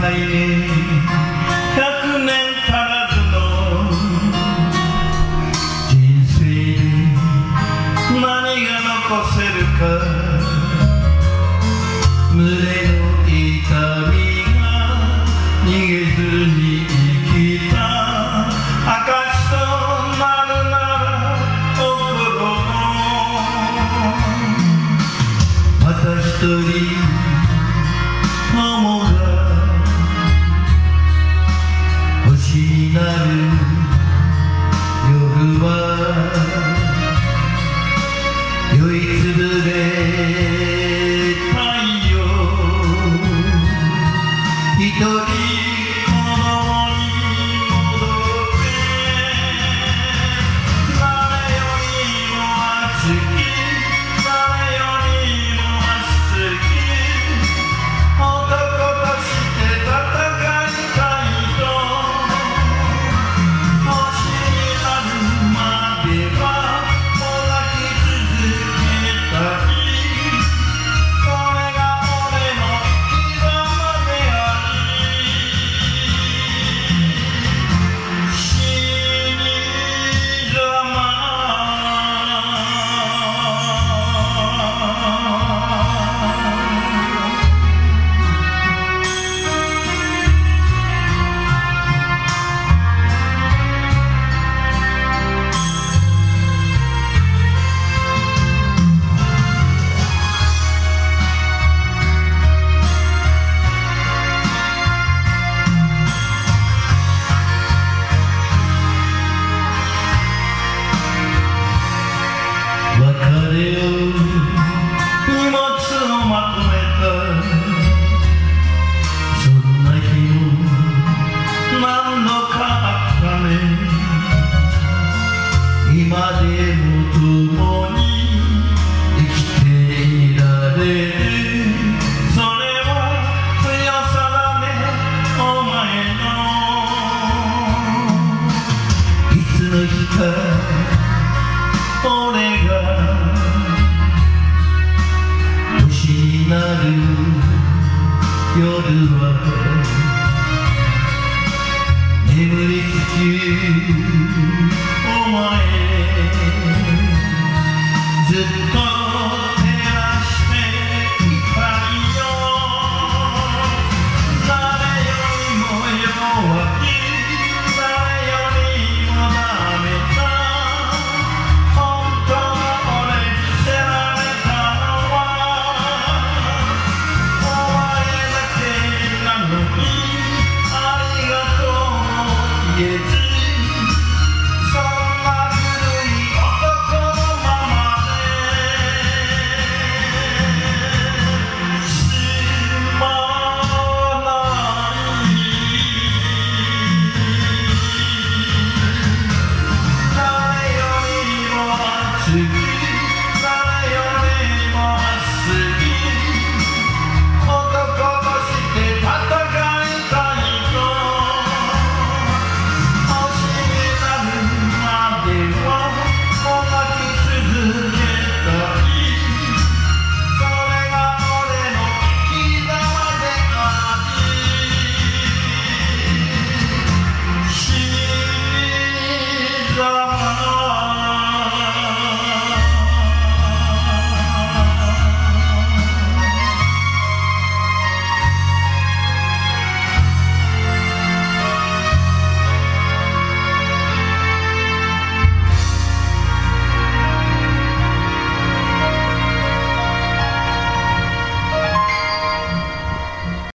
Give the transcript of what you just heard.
界100年足らずの人生で何が残せるか胸の痛みが逃げずに生きた。証となるなら心もまた一人。のかったね。今でも共に生きていられる。それは強さだねお前の。いつの日か俺が年になる夜はずっと照らして帰ろう」「誰よりも弱い